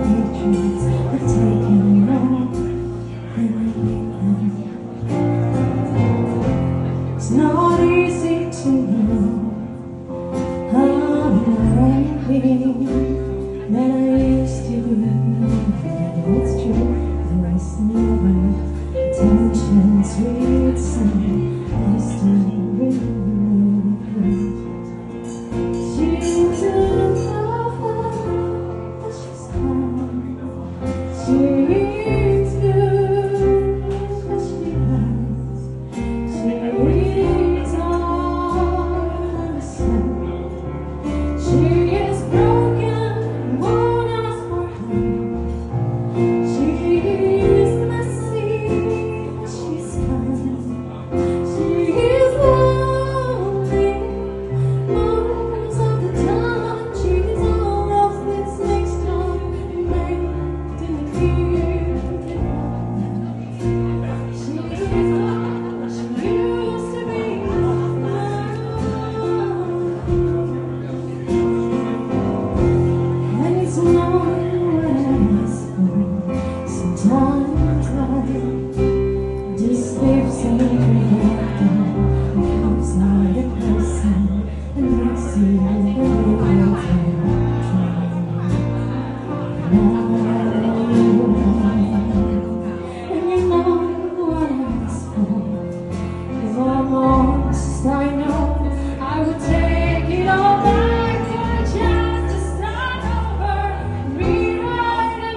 are taking It's not easy to know